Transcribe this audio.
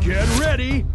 Get ready.